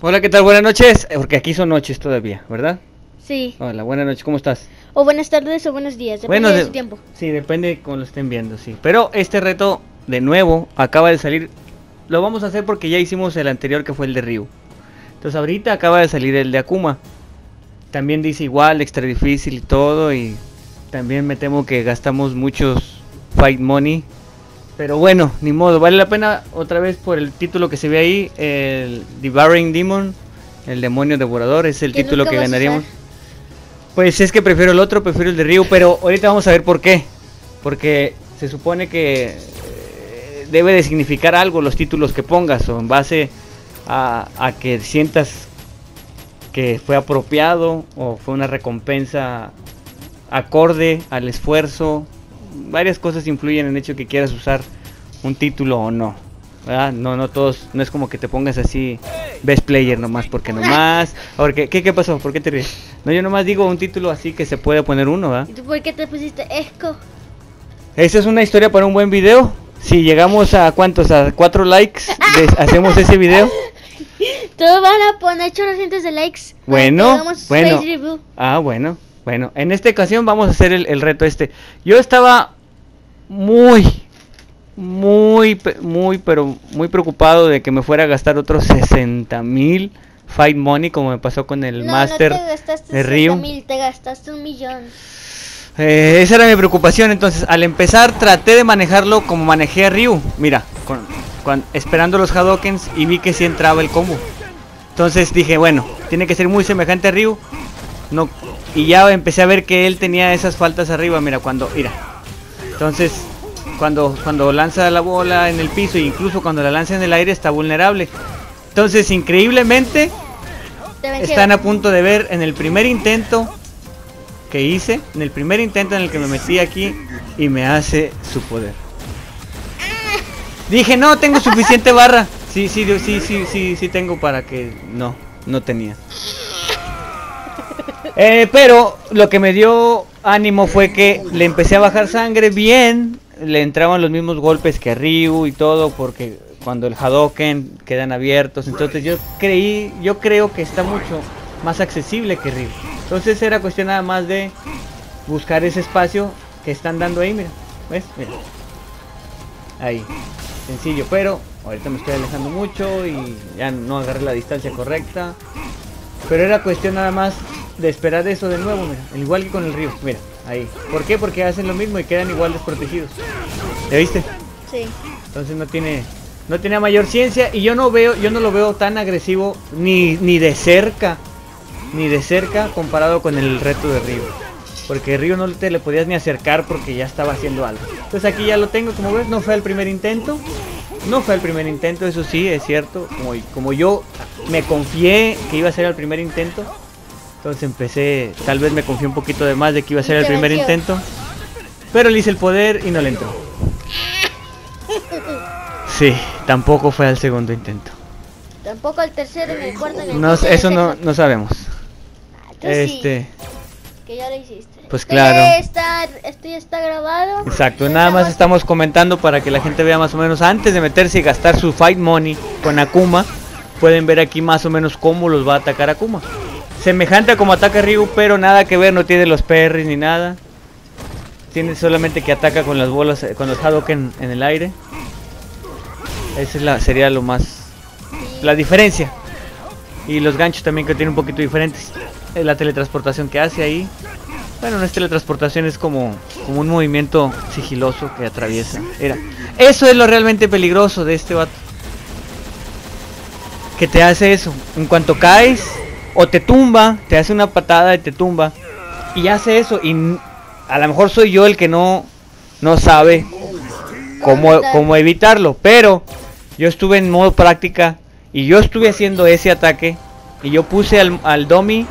Hola, ¿qué tal? Buenas noches. Eh, Porque aquí son noches todavía, ¿verdad? Sí. Hola, buenas noches, ¿cómo estás? O buenas tardes o buenos días. Depende de, de- su tiempo. Sí, depende de cómo lo estén viendo, sí. Pero este reto, de nuevo, acaba de salir. Lo vamos a hacer porque ya hicimos el anterior que fue el de Ryu. Entonces ahorita acaba de salir el de Akuma. También dice igual, extra difícil y todo. Y también me temo que gastamos muchos fight money. Pero bueno, ni modo, vale la pena otra vez por el título que se ve ahí, el Devouring Demon, el demonio devorador, es el título que ganaríamos. Pues es que prefiero el otro, prefiero el de Ryu, pero ahorita vamos a ver por qué. Porque se supone que eh, debe de significar algo los títulos que pongas, o en base a, a que sientas que fue apropiado, o fue una recompensa acorde al esfuerzo. Varias cosas influyen en el hecho que quieras usar un título o no. ¿verdad? No, no todos, no es como que te pongas así best player nomás, porque nomás. Porque, ¿qué, ¿Qué pasó? ¿Por qué te ríes? No, yo nomás digo un título así que se puede poner uno, ¿verdad? ¿Y tú por qué te pusiste Esco? Esta es una historia para un buen video. Si llegamos a cuántos, a cuatro likes, hacemos ese video. Todos van a poner chorrocientos de likes. Bueno, bueno. Ah, bueno, bueno. En esta ocasión vamos a hacer el, el reto este. Yo estaba muy, muy, muy, pero muy preocupado de que me fuera a gastar otros 60 mil fight money como me pasó con el no, Master no te gastaste de mil, te gastaste un millón. Eh, esa era mi preocupación, entonces al empezar traté de manejarlo como manejé a Ryu. Mira, con, con- esperando los Hadokens y vi que sí entraba el combo. Entonces dije, bueno, tiene que ser muy semejante a Ryu. No, y ya empecé a ver que él tenía esas faltas arriba, mira, cuando, mira. Entonces, cuando, cuando lanza la bola en el piso e incluso cuando la lanza en el aire está vulnerable. Entonces, increíblemente, están a punto de ver en el primer intento que hice, en el primer intento en el que me metí aquí y me hace su poder. Dije, no, tengo suficiente barra. Sí, sí, sí, sí, sí, sí, sí tengo para que... No, no tenía. Eh, pero lo que me dio ánimo fue que le empecé a bajar sangre bien. Le entraban los mismos golpes que Ryu y todo, porque cuando el Hadoken quedan abiertos. Entonces yo creí, yo creo que está mucho más accesible que Ryu. Entonces era cuestión nada más de buscar ese espacio que están dando ahí, mira. ¿Ves? Mira. Ahí. Sencillo, pero ahorita me estoy alejando mucho y ya no agarré la distancia correcta. Pero era cuestión nada más de esperar eso de nuevo, mira. al Igual que con el río, mira. Ahí. ¿Por qué? Porque hacen lo mismo y quedan igual desprotegidos. ¿Ya viste? Sí. Entonces no tiene no tiene mayor ciencia y yo no veo yo no lo veo tan agresivo ni ni de cerca ni de cerca comparado con el reto de Río. Porque Río no te le podías ni acercar porque ya estaba haciendo algo. Entonces aquí ya lo tengo, como ves, no fue el primer intento. No fue el primer intento, eso sí, es cierto. Como, como yo me confié que iba a ser el primer intento. Entonces empecé, tal vez me confié un poquito de más de que iba a ser el primer venció. intento. Pero le hice el poder y no le entró. Sí, tampoco fue al segundo intento. Tampoco el tercero, ni el cuarto, ni el No, el eso no, no sabemos. Ah, tú sí, Este, que ya lo hiciste. pues claro. ya está, esto ya está grabado. exacto, nada más estamos comentando para que la gente vea más o menos antes de meterse y gastar su fight money con Akuma. Pueden ver aquí más o menos cómo los va a atacar Akuma. Semejante a como ataca Ryu, pero nada que ver, no tiene los perris ni nada. Tiene solamente que ataca con las bolas, eh, con los Hadoken en el aire. Esa es la, sería lo más la diferencia. Y los ganchos también que tienen un poquito diferentes. La teletransportación que hace ahí. Bueno, no es teletransportación, es como, como un movimiento sigiloso que atraviesa. Era. Eso es lo realmente peligroso de este vato. Que te hace eso. En cuanto caes, o te tumba, te hace una patada y te tumba. Y hace eso. Y a lo mejor soy yo el que no, no sabe cómo, cómo evitarlo. Pero yo estuve en modo práctica y yo estuve haciendo ese ataque. Y yo puse al, al Domi,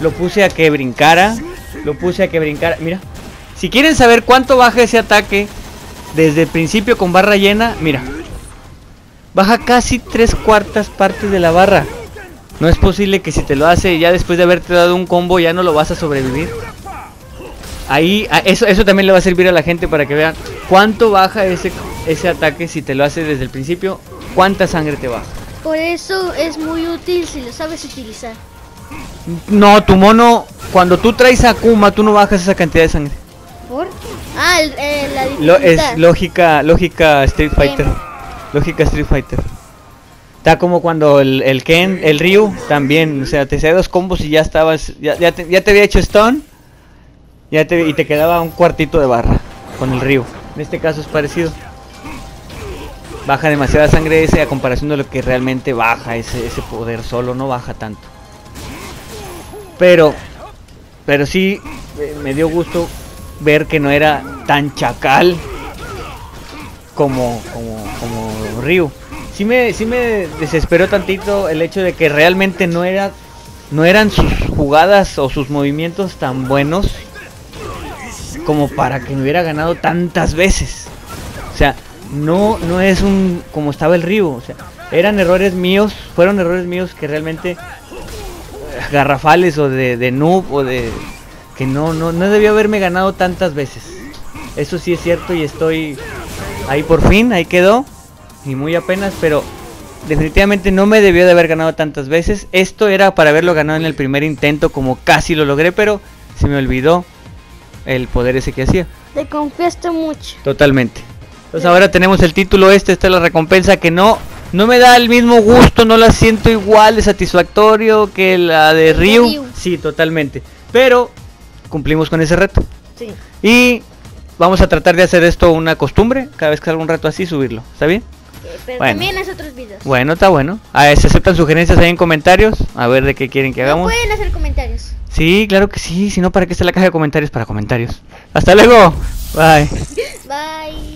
lo puse a que brincara. Lo puse a que brincara. Mira, si quieren saber cuánto baja ese ataque desde el principio con barra llena, mira. Baja casi tres cuartas partes de la barra. No es posible que si te lo hace ya después de haberte dado un combo ya no lo vas a sobrevivir. Ahí, a- eso, eso también le va a servir a la gente para que vean cuánto baja ese, ese ataque si te lo hace desde el principio, cuánta sangre te baja. Por eso es muy útil si lo sabes utilizar. No, tu mono, cuando tú traes a Akuma, tú no bajas esa cantidad de sangre. ¿Por? Ah, el, eh, la Lo, es lógica, lógica Street Fighter. Lógica Street Fighter. Está como cuando el, el Ken, el Ryu, también, o sea, te hacía dos combos y ya estabas, ya, ya, te, ya te había hecho stun, ya te, y te quedaba un cuartito de barra con el Ryu. En este caso es parecido. Baja demasiada sangre ese a comparación de lo que realmente baja ese, ese poder solo, no baja tanto. Pero, pero sí, eh, me dio gusto ver que no era tan chacal como, como, como Ryu. Sí me, sí me desesperó tantito el hecho de que realmente no era, no eran sus jugadas o sus movimientos tan buenos como para que me hubiera ganado tantas veces. O sea, no, no es un como estaba el Ryu. O sea, eran errores míos, fueron errores míos que realmente eh, garrafales o de, de noob o de que no, no, no debió haberme ganado tantas veces. Eso sí es cierto y estoy ahí por fin, ahí quedó. Y muy apenas, pero definitivamente no me debió de haber ganado tantas veces. Esto era para haberlo ganado en el primer intento, como casi lo logré, pero se me olvidó el poder ese que hacía. Te confiaste mucho. Totalmente. Entonces ahora tenemos el título este, esta es la recompensa que no no me da el mismo gusto, no la siento igual de satisfactorio que la de Ryu. Ryu. Sí, totalmente. Pero cumplimos con ese reto. Sí. Y vamos a tratar de hacer esto una costumbre, cada vez que salga un reto así subirlo, ¿está bien? Eh, Pero Bueno. también hace otros videos. Bueno, está bueno. Ah, se aceptan sugerencias ahí en comentarios, a ver de qué quieren que No hagamos. pueden hacer comentarios. Sí, claro que sí, si no, ¿para qué está la caja de comentarios? Para comentarios. Hasta luego. Bye.